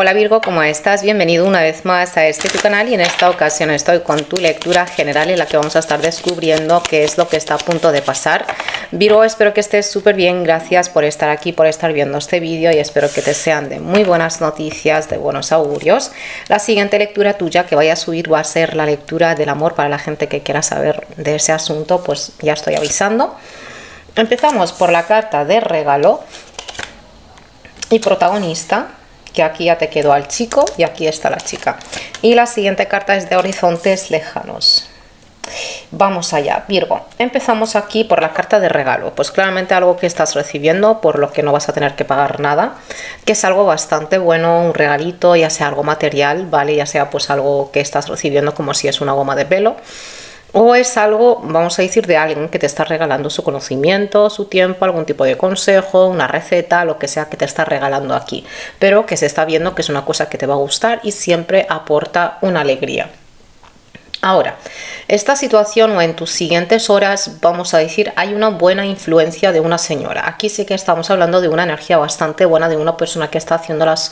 Hola Virgo, ¿cómo estás? Bienvenido una vez más a este tu canal y en esta ocasión estoy con tu lectura general en la que vamos a estar descubriendo qué es lo que está a punto de pasar. Virgo, espero que estés súper bien, gracias por estar aquí, por estar viendo este vídeo y espero que te sean de muy buenas noticias, de buenos augurios. La siguiente lectura tuya que vaya a subir va a ser la lectura del amor para la gente que quiera saber de ese asunto, pues ya estoy avisando. Empezamos por la carta de regalo y protagonista que aquí ya te quedó al chico y aquí está la chica. Y la siguiente carta es de horizontes lejanos. Vamos allá, Virgo. Empezamos aquí por la carta de regalo. Pues claramente algo que estás recibiendo, por lo que no vas a tener que pagar nada, que es algo bastante bueno, un regalito, ya sea algo material, ¿vale? Ya sea pues algo que estás recibiendo como si es una goma de pelo o es algo, vamos a decir, de alguien que te está regalando su conocimiento, su tiempo, algún tipo de consejo, una receta, lo que sea que te está regalando aquí, pero que se está viendo que es una cosa que te va a gustar y siempre aporta una alegría. Ahora, esta situación o en tus siguientes horas, vamos a decir, hay una buena influencia de una señora. Aquí sí que estamos hablando de una energía bastante buena, de una persona que está haciendo las,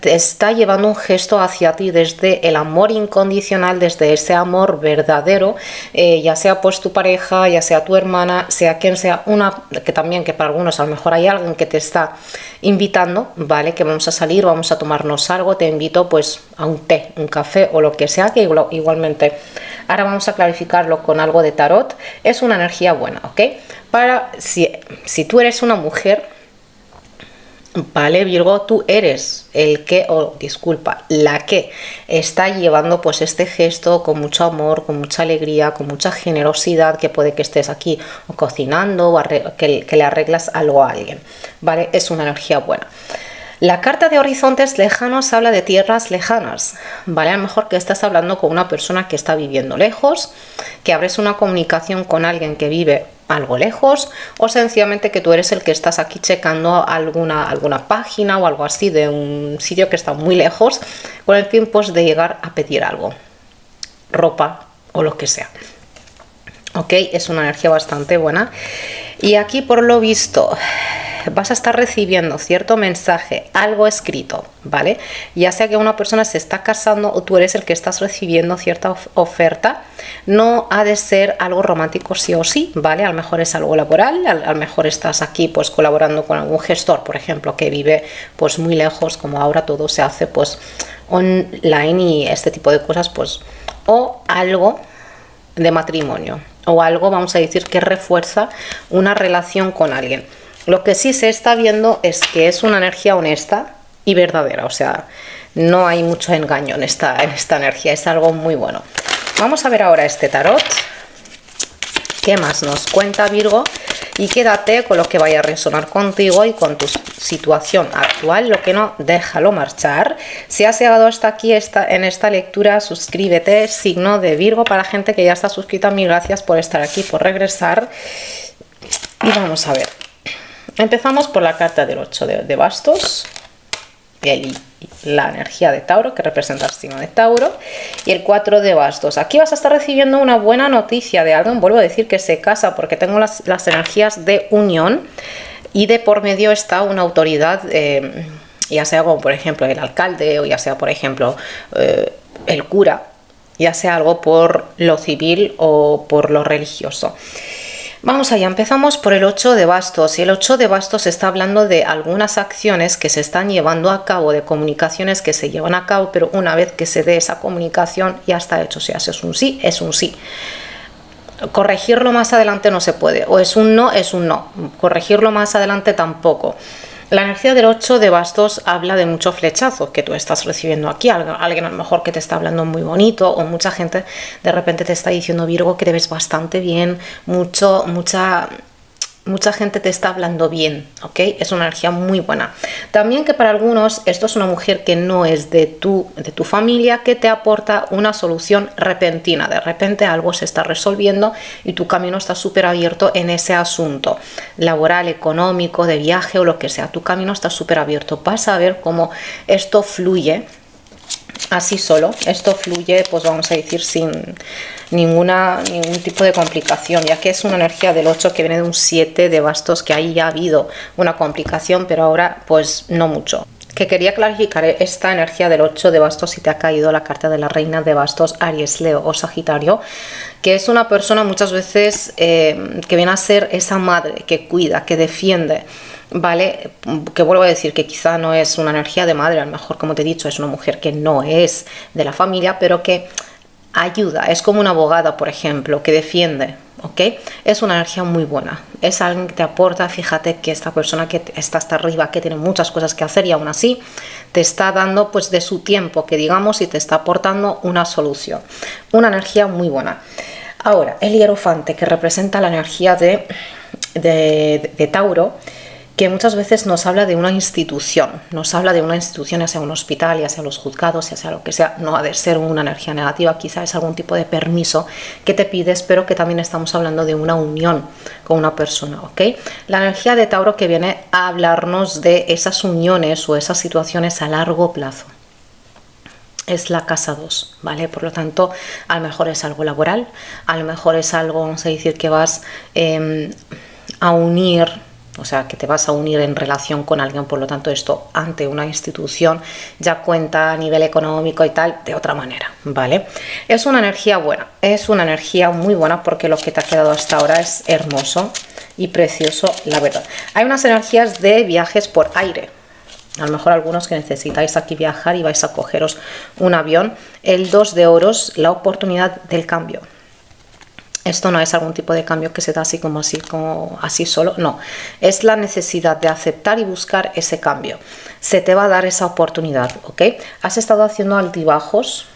te está llevando un gesto hacia ti desde el amor incondicional, desde ese amor verdadero, eh, ya sea pues tu pareja, ya sea tu hermana, sea quien sea, una que también que para algunos a lo mejor hay alguien que te está invitando, ¿vale? Que vamos a salir, vamos a tomarnos algo, te invito pues a un té, un café o lo que sea, que igualmente Ahora vamos a clarificarlo con algo de tarot. Es una energía buena, ¿ok? Para si, si tú eres una mujer, Vale, Virgo, tú eres el que, o disculpa, la que está llevando pues este gesto con mucho amor, con mucha alegría, con mucha generosidad, que puede que estés aquí cocinando o que, que le arreglas algo a alguien. Vale, es una energía buena. La carta de horizontes lejanos habla de tierras lejanas, ¿vale? A lo mejor que estás hablando con una persona que está viviendo lejos, que abres una comunicación con alguien que vive algo lejos o sencillamente que tú eres el que estás aquí checando alguna, alguna página o algo así de un sitio que está muy lejos con el fin pues, de llegar a pedir algo, ropa o lo que sea. Ok, es una energía bastante buena. Y aquí por lo visto vas a estar recibiendo cierto mensaje, algo escrito, ¿vale? Ya sea que una persona se está casando o tú eres el que estás recibiendo cierta oferta, no ha de ser algo romántico sí o sí, ¿vale? A lo mejor es algo laboral, a lo mejor estás aquí pues colaborando con algún gestor, por ejemplo, que vive pues muy lejos, como ahora todo se hace pues online y este tipo de cosas, pues, o algo de matrimonio o algo, vamos a decir, que refuerza una relación con alguien. Lo que sí se está viendo es que es una energía honesta y verdadera, o sea, no hay mucho engaño en esta, en esta energía, es algo muy bueno. Vamos a ver ahora este tarot. ¿Qué más nos cuenta Virgo? Y quédate con lo que vaya a resonar contigo y con tu situación actual. Lo que no, déjalo marchar. Si has llegado hasta aquí esta, en esta lectura, suscríbete, signo de Virgo para gente que ya está suscrita. Mil gracias por estar aquí, por regresar. Y vamos a ver. Empezamos por la carta del 8 de, bastos, y la energía de Tauro, que representa el signo de Tauro, y el 4 de bastos. Aquí vas a estar recibiendo una buena noticia de alguien, vuelvo a decir que se casa, porque tengo las, energías de unión, y de por medio está una autoridad, eh, ya sea como por ejemplo el alcalde, o ya sea por ejemplo eh, el cura, ya sea algo por lo civil o por lo religioso. Vamos allá, empezamos por el 8 de bastos y el 8 de bastos está hablando de algunas acciones que se están llevando a cabo, de comunicaciones que se llevan a cabo, pero una vez que se dé esa comunicación ya está hecho, si es un sí, es un sí. Corregirlo más adelante no se puede, o es un no, es un no, corregirlo más adelante tampoco. La energía del 8 de bastos habla de mucho flechazo que tú estás recibiendo aquí. Alguien a lo mejor que te está hablando muy bonito o mucha gente de repente te está diciendo Virgo que te ves bastante bien, mucho, mucha mucha gente te está hablando bien, ¿ok? Es una energía muy buena. También que para algunos esto es una mujer que no es de tu, de tu familia, que te aporta una solución repentina. De repente algo se está resolviendo y tu camino está súper abierto en ese asunto laboral, económico, de viaje o lo que sea. Tu camino está súper abierto. Vas a ver cómo esto fluye así solo. Esto fluye, pues vamos a decir, sin ninguna, ningún tipo de complicación, ya que es una energía del 8 que viene de un 7 de bastos, que ahí ya ha habido una complicación, pero ahora pues no mucho. que quería clarificar esta energía del 8 de bastos si te ha caído la carta de la reina de bastos, Aries, Leo o Sagitario, que es una persona muchas veces eh, que viene a ser esa madre que cuida, que defiende, ¿vale? Que vuelvo a decir que quizá no es una energía de madre, a lo mejor como te he dicho es una mujer que no es de la familia, pero que ayuda, es como una abogada, por ejemplo, que defiende, ¿ok? Es una energía muy buena, es alguien que te aporta, fíjate que esta persona que está hasta arriba, que tiene muchas cosas que hacer y aún así te está dando pues de su tiempo, que digamos, y te está aportando una solución, una energía muy buena. Ahora, el hierofante, que representa la energía de, de, de Tauro, que muchas veces nos habla de una institución, nos habla de una institución, ya sea un hospital, ya sea los juzgados, ya sea lo que sea, no ha de ser una energía negativa, quizá es algún tipo de permiso que te pides, pero que también estamos hablando de una unión con una persona, ¿ok? La energía de Tauro que viene a hablarnos de esas uniones o esas situaciones a largo plazo es la casa 2, ¿vale? Por lo tanto, a lo mejor es algo laboral, a lo mejor es algo, vamos a decir, que vas em, a unir o sea, que te vas a unir en relación con alguien, por lo tanto esto ante una institución ya cuenta a nivel económico y tal de otra manera, ¿vale? Es una energía buena, es una energía muy buena porque lo que te ha quedado hasta ahora es hermoso y precioso, la verdad. Hay unas energías de viajes por aire, a lo mejor algunos que necesitáis aquí viajar y vais a cogeros un avión. El 2 de oros, la oportunidad del cambio. Esto no es algún tipo de cambio que se da así como así, como así solo, no. Es la necesidad de aceptar y buscar ese cambio. Se te va a dar esa oportunidad, ¿ok? Has estado haciendo altibajos,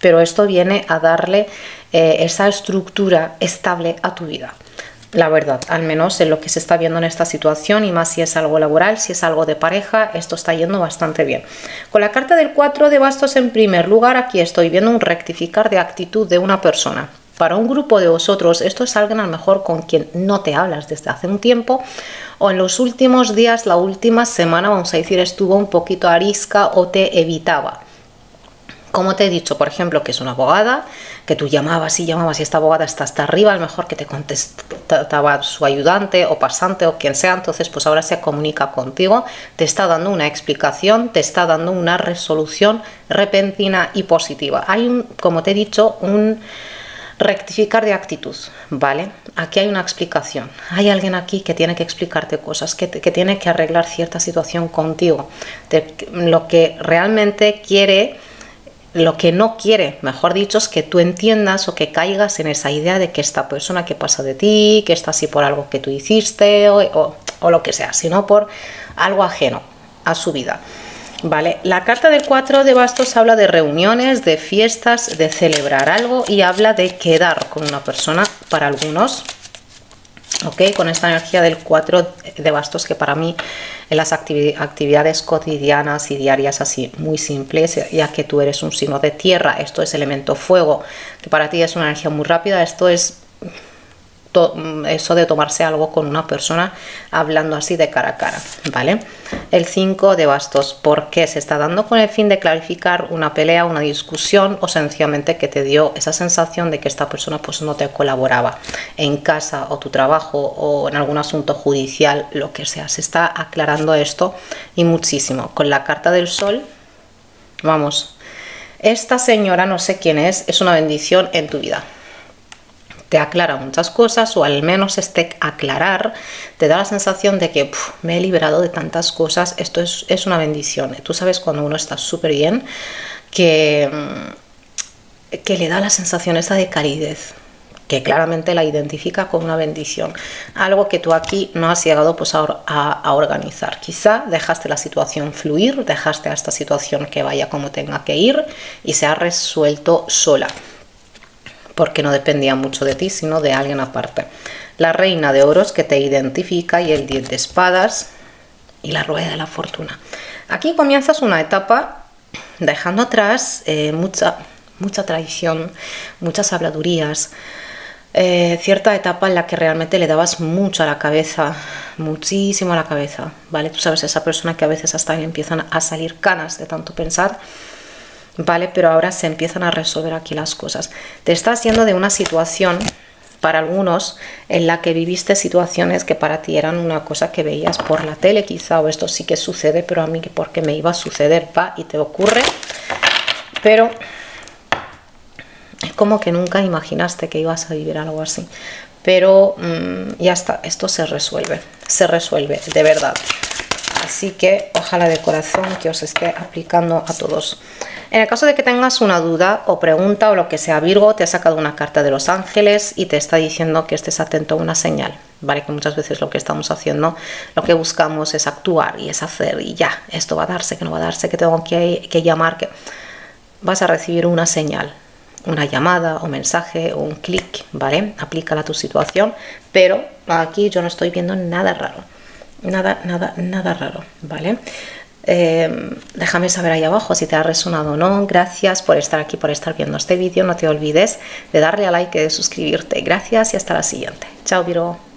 pero esto viene a darle eh, esa estructura estable a tu vida. La verdad, al menos en lo que se está viendo en esta situación y más si es algo laboral, si es algo de pareja, esto está yendo bastante bien. Con la carta del 4 de bastos en primer lugar, aquí estoy viendo un rectificar de actitud de una persona para un grupo de vosotros, esto es alguien a lo mejor con quien no te hablas desde hace un tiempo o en los últimos días, la última semana, vamos a decir, estuvo un poquito arisca o te evitaba. Como te he dicho, por ejemplo, que es una abogada, que tú llamabas y llamabas y esta abogada está hasta arriba, a lo mejor que te contestaba su ayudante o pasante o quien sea, entonces pues ahora se comunica contigo, te está dando una explicación, te está dando una resolución repentina y positiva. Hay, un, como te he dicho, un Rectificar de actitud, ¿vale? Aquí hay una explicación. Hay alguien aquí que tiene que explicarte cosas, que, tiene que arreglar cierta situación contigo. lo que realmente quiere, lo que no quiere, mejor dicho, es que tú entiendas o que caigas en esa idea de que esta persona que pasa de ti, que está así por algo que tú hiciste o lo que sea, sino por algo ajeno a su vida. Vale, la carta del 4 de bastos habla de reuniones, de fiestas, de celebrar algo y habla de quedar con una persona para algunos. Ok, con esta energía del 4 de bastos que para mí en las actividades cotidianas y diarias así muy simples, ya que tú eres un signo de tierra, esto es elemento fuego, que para ti es una energía muy rápida, esto es eso de tomarse algo con una persona hablando así de cara a cara, ¿vale? El 5 de bastos, ¿por qué se está dando con el fin de clarificar una pelea, una discusión o sencillamente que te dio esa sensación de que esta persona pues no te colaboraba en casa o tu trabajo o en algún asunto judicial, lo que sea. Se está aclarando esto y muchísimo. Con la carta del sol, vamos, esta señora no sé quién es, es una bendición en tu vida te aclara muchas cosas o al menos este aclarar te da la sensación de que me he liberado de tantas cosas, esto es, una bendición. Tú sabes cuando uno está súper bien que, mm, que le da la sensación esa de calidez que claramente la identifica como una bendición. Algo que tú aquí no has llegado pues, a, a, organizar. Quizá dejaste la situación fluir, dejaste a esta situación que vaya como tenga que ir y se ha resuelto sola porque no dependía mucho de ti, sino de alguien aparte. La reina de oros que te identifica y el 10 de espadas y la rueda de la fortuna. Aquí comienzas una etapa dejando atrás eh, mucha, mucha tradición, muchas habladurías, eh, cierta etapa en la que realmente le dabas mucho a la cabeza, muchísimo a la cabeza, ¿vale? Tú sabes, esa persona que a veces hasta le empiezan a salir canas de tanto pensar ¿vale? Pero ahora se empiezan a resolver aquí las cosas. Te estás yendo de una situación para algunos en la que viviste situaciones que para ti eran una cosa que veías por la tele quizá o esto sí que sucede pero a mí porque me iba a suceder va y te ocurre pero es como que nunca imaginaste que ibas a vivir algo así pero mm, ya está esto se resuelve se resuelve de verdad así que ojalá de corazón que os esté aplicando a todos en el caso de que tengas una duda o pregunta o lo que sea, Virgo te ha sacado una carta de los ángeles y te está diciendo que estés atento a una señal, ¿vale? Que muchas veces lo que estamos haciendo, lo que buscamos es actuar y es hacer y ya, esto va a darse, que no va a darse, que tengo que, llamar, que vas a recibir una señal, una llamada o mensaje o un clic, ¿vale? Aplícala a tu situación, pero aquí yo no estoy viendo nada raro, nada, nada, nada raro, ¿vale? Em, déjame saber ahí abajo si te ha resonado o no. Gracias por estar aquí, por estar viendo este vídeo. No te olvides de darle a like y de suscribirte. Gracias y hasta la siguiente. Chao, Viro.